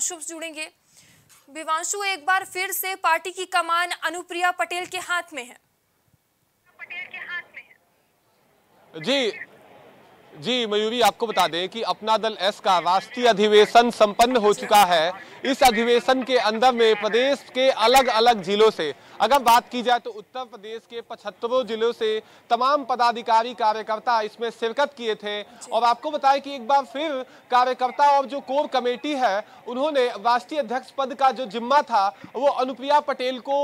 विवांशु जुड़ेंगे। विवांशु एक बार फिर से पार्टी की कमान अनुप्रिया पटेल के हाथ में है। जी जी मयूरी, आपको बता दें कि अपना दल एस का राष्ट्रीय अधिवेशन संपन्न हो चुका है। इस अधिवेशन के अंदर में प्रदेश के अलग अलग जिलों से अगर बात की जाए तो उत्तर प्रदेश के पचहत्तरों जिलों से तमाम पदाधिकारी कार्यकर्ता इसमें शिरकत किए थे। और आपको बताएँ कि एक बार फिर कार्यकर्ता और जो कोर कमेटी है उन्होंने राष्ट्रीय अध्यक्ष पद का जो जिम्मा था वो अनुप्रिया पटेल को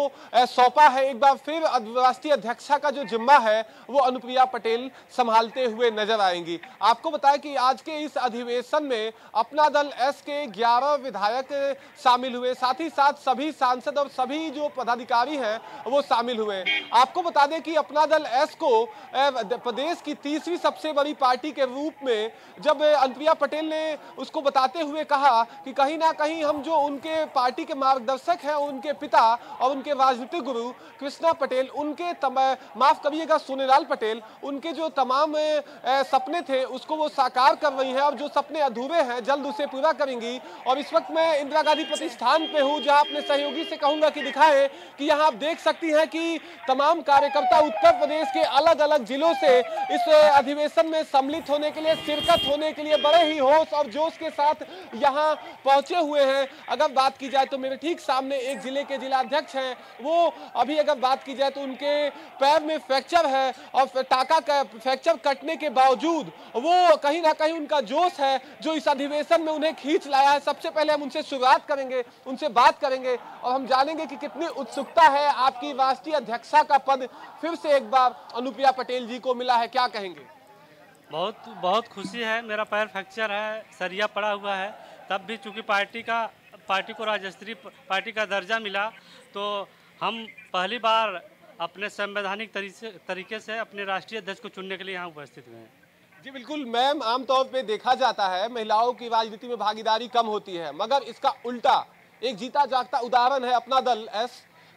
सौंपा है। एक बार फिर राष्ट्रीय अध्यक्षा का जो जिम्मा है वो अनुप्रिया पटेल संभालते हुए नज़र आएँगी। आपको बताया कि आज के इस अधिवेशन में अपना दल एस के 11 विधायक शामिल हुए। साथ ही साथ सभी सांसद और सभी जो पदाधिकारी हैं, वो शामिल हुए। आपको बता दें कि अपना दल एस को प्रदेश की तीसरी सबसे बड़ी पार्टी के रूप में जब अनुप्रिया पटेल ने उसको बताते हुए कहा कि कहीं ना कहीं हम जो उनके पार्टी के मार्गदर्शक हैं, उनके पिता और उनके राजनीतिक गुरु कृष्णा पटेल, उनके माफ़ करिएगा, सोनेलाल पटेल, उनके जो तमाम सपने थे, उसको वो साकार कर रही हैं। और जो सपने अधूरे हैं, जल्द उसे पूरा करेंगी। और इस वक्त मैं इंदिरा गांधी प्रतिष्ठान पे हूँ, जहाँ अपने सहयोगी से कहूँगा कि दिखाए कि यहाँ आप देख सकती हैं कि तमाम कार्यकर्ता उत्तर प्रदेश के अलग अलग जिलों से इस अधिवेशन में सम्मिलित होने के लिए, शिरकत होने के लिए बड़े ही होश और जोश के साथ यहाँ पहुँचे हुए हैं। अगर बात की जाए तो मेरे ठीक सामने एक ज़िले के जिला अध्यक्ष हैं। वो अभी अगर बात की जाए तो उनके पैर में फ्रैक्चर है और टाका का फ्रैक्चर कटने के बावजूद वो कहीं ना कहीं उनका जोश है जो इस अधिवेशन में उन्हें खींच लाया है। सबसे पहले हम उनसे शुरुआत करेंगे, उनसे बात करेंगे और हम जानेंगे कि कितनी उत्सुकता है आपकी राष्ट्रीय अध्यक्षा का पद। फिर से एक बार अनुप्रिया पटेल जी को मिला है, क्या कहेंगे? बहुत बहुत खुशी है, मेरा पैर फ्रैक्चर है, सरिया पड़ा हुआ है। तब भी चूँकि पार्टी का, पार्टी को राज्य स्तरीय पार्टी का दर्जा मिला तो हम पहली बार अपने संवैधानिक तरीके से अपने राष्ट्रीय अध्यक्ष को चुनने के लिए यहाँ उपस्थित हुए हैं। जी बिल्कुल, मैम, आमतौर पे देखा जाता है, महिलाओं की राजनीति में भागीदारी कम होती है, मगर इसका उल्टा, एक जीता जागता उदाहरण है अपना दल, एस,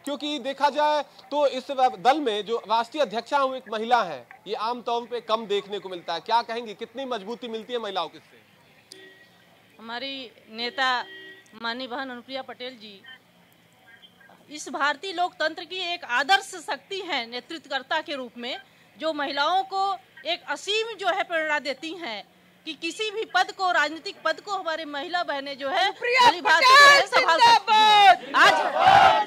क्योंकि देखा जाए तो इस दल में जो राष्ट्रीय अध्यक्षा एक महिला है, ये आमतौर पे कम देखने को मिलता है। क्या कहेंगे, कितनी मजबूती मिलती है महिलाओं की हमारी नेता मानी बहन अनुप्रिया पटेल जी, इस भारतीय लोकतंत्र की एक आदर्श शक्ति है नेतृत्वकर्ता के रूप में, जो महिलाओं को एक असीम जो है प्रेरणा देती हैं कि किसी भी पद को राजनीतिक पद को हमारे महिला बहनें जो है संभाल आज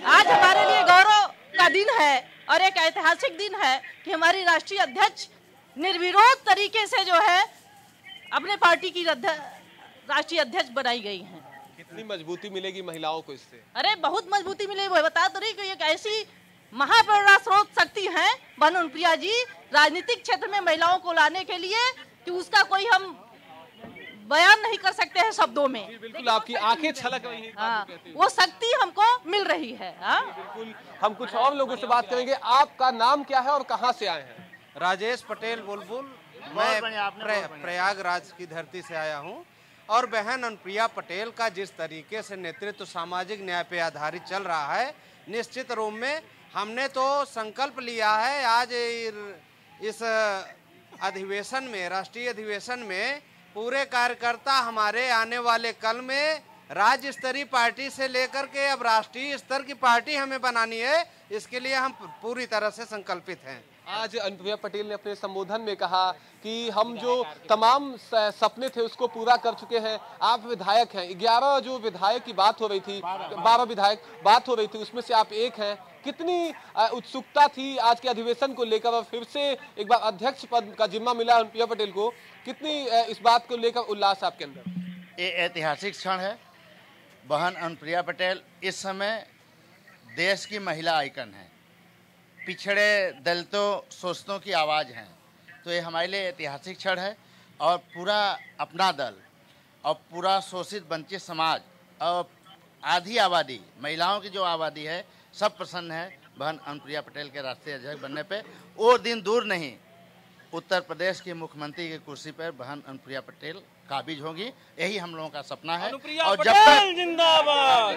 आज हमारे लिए गौरव का दिन है और एक ऐतिहासिक दिन है कि हमारी राष्ट्रीय अध्यक्ष निर्विरोध तरीके से जो है अपने पार्टी की राष्ट्रीय अध्यक्ष बनाई गई हैं। कितनी मजबूती मिलेगी महिलाओं को इससे? अरे बहुत मजबूती मिलेगी। बता तो रही कि एक ऐसी महाप्रेरणा स्रोत शक्ति हैं बन अनुप्रिया जी राजनीतिक क्षेत्र में महिलाओं को लाने के लिए कि उसका कोई हम बयान नहीं कर सकते हैं शब्दों में। बिल्कुल आपकी आँखें छलक रही हैं हाँ, वो शक्ति हमको मिल रही है हाँ? बिल्कुल हम कुछ और लोगों से बात करेंगे। आपका नाम क्या है और कहाँ से आए हैं? राजेश पटेल बुलबुल। मैं प्रयागराज की धरती से आया हूँ। और बहन अनुप्रिया पटेल का जिस तरीके से नेतृत्व सामाजिक न्याय पे आधारित चल रहा है निश्चित रूप में हमने तो संकल्प लिया है आज इस अधिवेशन में, राष्ट्रीय अधिवेशन में, पूरे कार्यकर्ता हमारे आने वाले कल में राज्य स्तरीय पार्टी से लेकर के अब राष्ट्रीय स्तर की पार्टी हमें बनानी है, इसके लिए हम पूरी तरह से संकल्पित हैं। आज अनुप्रिया पटेल ने अपने संबोधन में कहा कि हम जो तमाम सपने थे उसको पूरा कर चुके हैं। आप विधायक हैं। ग्यारह जो विधायक की बात हो रही थी, बारह विधायक बात हो रही थी, उसमें से आप एक हैं। कितनी उत्सुकता थी आज के अधिवेशन को लेकर और फिर से एक बार अध्यक्ष पद का जिम्मा मिला अनुप्रिया पटेल को। कितनी इस बात को लेकर उल्लास आपके अंदर? ये ऐतिहासिक क्षण है। बहन अनुप्रिया पटेल, इस समय देश की महिला आइकन है। पिछड़े दलितों शोषणों की आवाज़ हैं। तो ये हमारे लिए ऐतिहासिक क्षण है और पूरा अपना दल और पूरा शोषित, वंचित समाज और आधी आबादी, महिलाओं की जो आबादी है, सब प्रसन्न है। बहन अनुप्रिया पटेल के राष्ट्रीय अध्यक्ष बनने पे, वो दिन दूर नहीं उत्तर प्रदेश के मुख्यमंत्री की कुर्सी पर बहन अनुप्रिया पटेल काबिज होगी। यही हम लोगों का सपना है। और जब तक जिंदाबाद।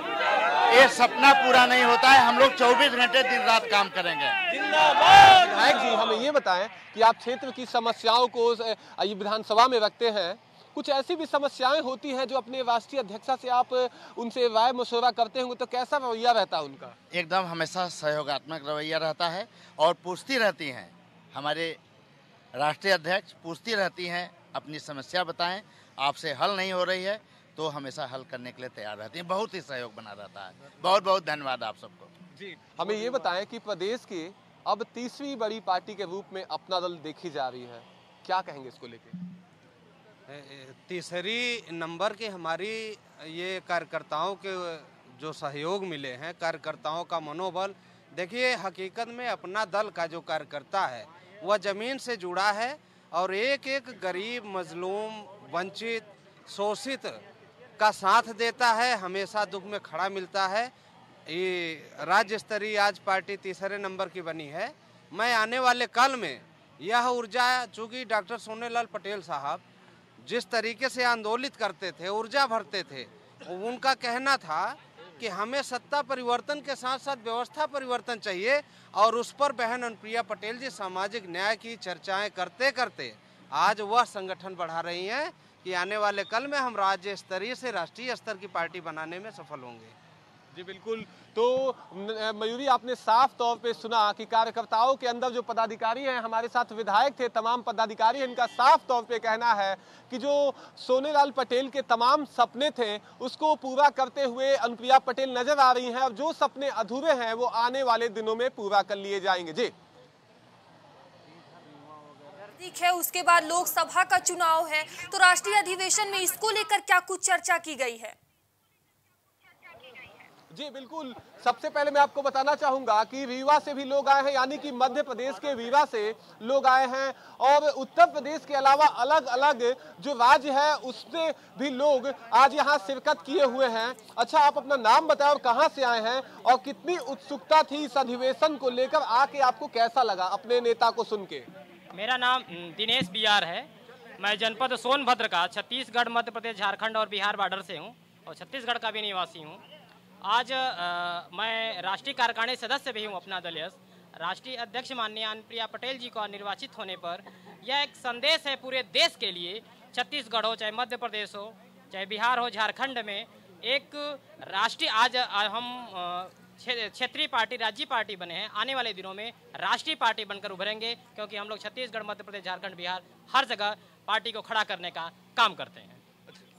ये सपना पूरा नहीं होता है हम लोग 24 घंटे दिन रात काम करेंगे। जिंदाबाद। विधायक जी हमें ये बताएँ कि आप क्षेत्र की समस्याओं को विधानसभा में रखते हैं। कुछ ऐसी भी समस्याएँ होती हैं जो अपने राष्ट्रीय अध्यक्षा से आप उनसे राय मशवरा करते होंगे तो कैसा रवैया रहता है उनका? एकदम हमेशा सहयोगात्मक रवैया रहता है और पूछती रहती हैं। हमारे राष्ट्रीय अध्यक्ष पूछती रहती हैं अपनी समस्या बताएँ आपसे हल नहीं हो रही है तो हमेशा हल करने के लिए तैयार रहती हैं। बहुत ही सहयोग बना रहता है। बहुत बहुत धन्यवाद आप सबको। जी। हमें ये बताएँ कि प्रदेश की अब तीसरी बड़ी पार्टी के रूप में अपना दल देखी जा रही है। क्या कहेंगे इसको लेके? तीसरी नंबर की हमारी ये कार्यकर्ताओं के जो सहयोग मिले हैं कार्यकर्ताओं का मनोबल देखिए हकीकत में अपना दल का जो कार्यकर्ता है वह ज़मीन से जुड़ा है और एक एक गरीब, मजलूम, वंचित, शोषित का साथ देता है, हमेशा दुख में खड़ा मिलता है। ये राज्य स्तरीय आज पार्टी तीसरे नंबर की बनी है। मैं आने वाले कल में यह ऊर्जा, चूँकि डॉक्टर सोनेलाल पटेल साहब जिस तरीके से आंदोलित करते थे, ऊर्जा भरते थे, उनका कहना था कि हमें सत्ता परिवर्तन के साथ साथ व्यवस्था परिवर्तन चाहिए और उस पर बहन अनुप्रिया पटेल जी सामाजिक न्याय की चर्चाएँ करते करते आज वह संगठन बढ़ा रही हैं कि आने वाले कल में हम राज्य स्तरीय से राष्ट्रीय स्तर की पार्टी बनाने में सफल होंगे। जी बिल्कुल। तो मयूरी आपने साफ़ तौर पे सुना कि कार्यकर्ताओं के अंदर जो पदाधिकारी हैं हमारे साथ विधायक थे तमाम पदाधिकारी हैं, इनका साफ़ तौर पे कहना है कि जो सोनेलाल पटेल के तमाम सपने थे उसको पूरा करते हुए अनुप्रिया पटेल नज़र आ रही हैं और जो सपने अधूरे हैं वो आने वाले दिनों में पूरा कर लिए जाएँगे। जी। ठीक है उसके बाद लोकसभा का चुनाव है तो राष्ट्रीय अधिवेशन में इसको लेकर क्या कुछ चर्चा की गई है? जी, बिल्कुल। सबसे पहले मैं आपको बताना चाहूँगा कि रीवा से भी लोग आए हैं, यानी कि मध्य प्रदेश के रीवा से लोग आए हैं। और उत्तर प्रदेश के अलावा अलग अलग जो राज्य है उससे भी लोग आज यहाँ शिरकत किए हुए हैं। अच्छा आप अपना नाम बताएँ और कहाँ से आए हैं और कितनी उत्सुकता थी इस अधिवेशन को लेकर, आके आपको कैसा लगा अपने नेता को सुन के? मेरा नाम दिनेश बिहार है। मैं जनपद सोनभद्र का, छत्तीसगढ़, मध्य प्रदेश, झारखंड और बिहार बॉर्डर से हूँ और छत्तीसगढ़ का भी निवासी हूँ। आज अ, मैं राष्ट्रीय कार्यकारिणी सदस्य भी हूँ अपना दल राष्ट्रीय अध्यक्ष माननीय अनुप्रिया पटेल जी को निर्वाचित होने पर यह एक संदेश है पूरे देश के लिए छत्तीसगढ़ हो चाहे मध्य प्रदेश हो चाहे बिहार हो झारखंड में। एक राष्ट्रीय आज आज हम क्षेत्रीय पार्टी राज्य पार्टी बने हैं। आने वाले दिनों में राष्ट्रीय पार्टी बनकर उभरेंगे क्योंकि हम लोग छत्तीसगढ़ मध्य प्रदेश झारखंड बिहार हर जगह पार्टी को खड़ा करने का काम करते हैं।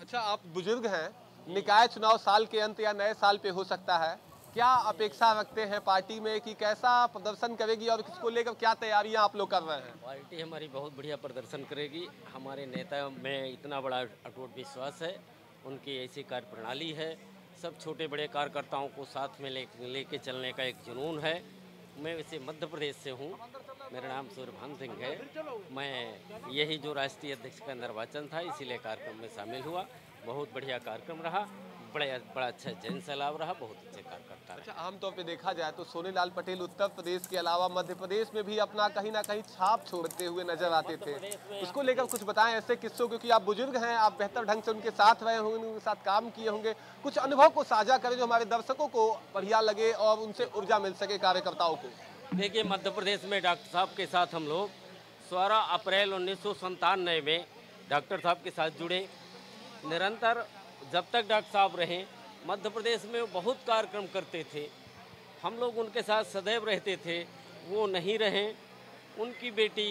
अच्छा आप बुज़ुर्ग हैं निकाय चुनाव साल के अंत या नए साल पे हो सकता है। क्या अपेक्षा रखते हैं पार्टी में कि कैसा प्रदर्शन करेगी और किसको लेकर क्या तैयारियाँ आप लोग कर रहे हैं? पार्टी हमारी बहुत बढ़िया प्रदर्शन करेगी। हमारे नेता में इतना बड़ा अटूट विश्वास है। उनकी ऐसी कार्य प्रणाली है। सब छोटे बड़े कार्यकर्ताओं को साथ में ले, लेके चलने का एक जुनून है। मैं वैसे मध्य प्रदेश से हूँ। मेरा नाम सूर्यभान सिंह है। मैं यही जो राष्ट्रीय अध्यक्ष का निर्वाचन था, इसीलिए कार्यक्रम में शामिल हुआ। बहुत बढ़िया कार्यक्रम रहा बड़े बड़ा अच्छा जन सैलाब रहा बहुत अच्छे कार्यकर्ता अच्छा आमतौर पर देखा जाए तो सोनेलाल पटेल उत्तर प्रदेश के अलावा मध्य प्रदेश में भी अपना कहीं ना कहीं छाप छोड़ते हुए नज़र आते थे। उसको लेकर कुछ बताएँ ऐसे किस्सों क्योंकि आप बुज़ुर्ग हैं आप बेहतर ढंग से उनके साथ रहे होंगे उनके साथ काम किए होंगे। कुछ अनुभव को साझा करें जो हमारे दर्शकों को बढ़िया लगे और उनसे ऊर्जा मिल सके कार्यकर्ताओं को। देखिए मध्य प्रदेश में डॉक्टर साहब के साथ हम लोग सोलह अप्रैल उन्नीस में डॉक्टर साहब के साथ जुड़े। निरंतर जब तक डॉक्टर साहब रहे मध्य प्रदेश में बहुत कार्यक्रम करते थे। हम लोग उनके साथ सदैव रहते थे। वो नहीं रहे। उनकी बेटी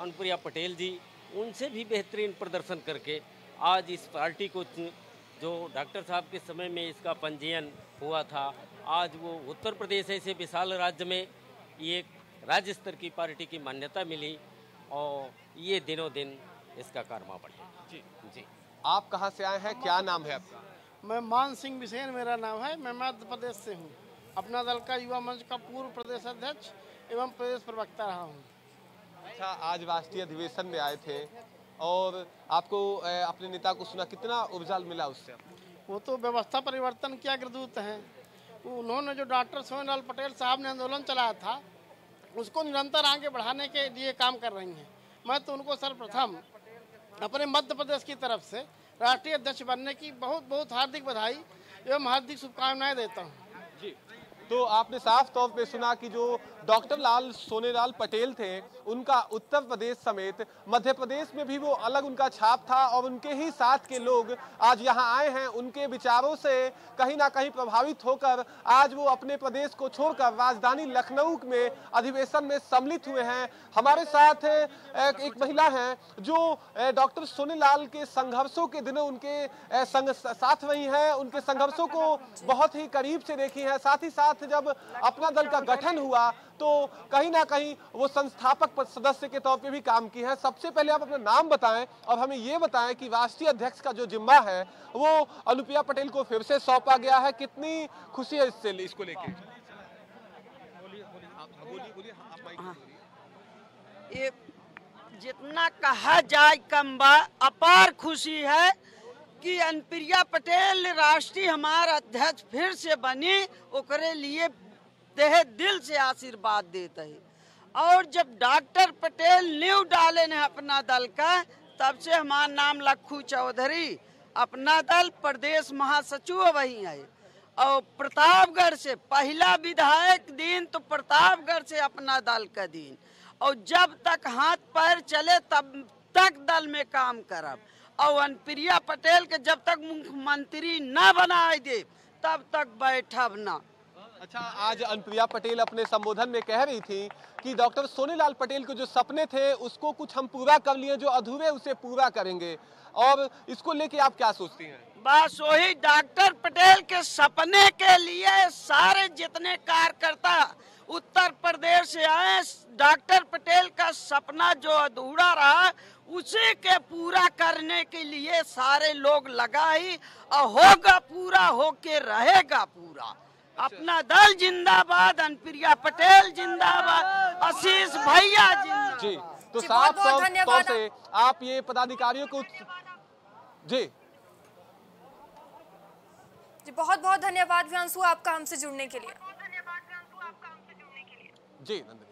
अनुप्रिया पटेल जी उनसे भी बेहतरीन प्रदर्शन करके आज इस पार्टी को जो डॉक्टर साहब के समय में इसका पंजीयन हुआ था आज वो उत्तर प्रदेश ऐसे विशाल राज्य में ये एक राज्य स्तर की पार्टी की मान्यता मिली और ये दिनों दिन इसका कारमा बढ़े। जी। जी। आप कहाँ से आए हैं? क्या नाम है आपका? मैं मान सिंह बिसेन मेरा नाम है। मैं मध्य प्रदेश से हूँ। अपना दल का युवा मंच का पूर्व प्रदेश अध्यक्ष एवं प्रदेश प्रवक्ता रहा हूँ। अच्छा आज राष्ट्रीय अधिवेशन में आए थे और आपको अपने नेता को सुना कितना उपजाल मिला उससे? वो तो व्यवस्था परिवर्तन के अग्रदूत हैं। उन्होंने जो डॉक्टर सोनलाल पटेल साहब ने आंदोलन चलाया था उसको निरंतर आगे बढ़ाने के लिए काम कर रही हैं। मैं तो उनको सर्वप्रथम अपने मध्य प्रदेश की तरफ़ से राष्ट्रीय अध्यक्ष बनने की बहुत बहुत हार्दिक बधाई एवं हार्दिक शुभकामनाएँ देता हूँ। जी तो आपने साफ़ तौर पे सुना कि जो डॉक्टर लाल सोनेलाल पटेल थे। उनका उत्तर प्रदेश समेत मध्य प्रदेश में भी वो अलग उनका छाप था और उनके ही साथ के लोग आज यहाँ आए हैं। उनके विचारों से कहीं ना कहीं प्रभावित होकर आज वो अपने प्रदेश को छोड़कर राजधानी लखनऊ में अधिवेशन में सम्मिलित हुए हैं। हमारे साथ एक, एक महिला हैं जो डॉक्टर सोनेलाल के संघर्षों के दिनों उनके संग, साथ रही हैं। उनके संघर्षों को बहुत ही करीब से देखी है। साथ ही साथ जब अपना दल का गठन हुआ तो कहीं ना कहीं वो संस्थापक सदस्य के तौर पे भी काम की है। सबसे पहले आप अपना नाम बताएँ और हमें ये बताएँ कि राष्ट्रीय अध्यक्ष का जो जिम्मा है, वो अनुप्रिया पटेल को फिर से सौंपा गया है। कितनी खुशी है इससे इसको लेके। ये जितना कहा जाए कम अपार खुशी है कि अनुप्रिया पटेल राष्ट्रीय हमार अध्यक्ष फिर से बनी, ओकरे लिए देह दिल से आशीर्वाद देते है। और जब डॉक्टर पटेल न्यू डाले ने अपना दल का, तब से हमारा नाम लखू चौधरी, अपना दल प्रदेश महासचिव वही है। और प्रतापगढ़ से पहला विधायक दिन तो प्रतापगढ़ से अपना दल का दिन। और जब तक हाथ पैर चले, तब तक दल में काम करब। और अनुप्रिया पटेल के जब तक मुख्यमंत्री न बनाए दे, तब तक बैठब ना। अच्छा आज अनुप्रिया पटेल अपने संबोधन में कह रही थी कि डॉक्टर सोनीलाल पटेल के जो सपने थे, उसको कुछ हम पूरा कर लिए, जो अधूरे उसे पूरा करेंगे। और इसको लेके आप क्या सोचती हैं? बस वही, डॉक्टर पटेल के सपने के लिए सारे जितने कार्यकर्ता उत्तर प्रदेश से आए, डॉक्टर पटेल का सपना जो अधूरा रहा, उसी के पूरा करने के लिए सारे लोग लगा ही और होगा पूरा होके रहेगा पूरा। अपना दल जिंदाबाद अनप्रिया पटेल जिंदाबाद आशीष भैया जिंदाबाद। जी तो साफ़ तौर से आप ये पदाधिकारियों को जी। जी बहुत बहुत धन्यवाद व्यांशु आपका हमसे जुड़ने के लिए। जी नंदनी।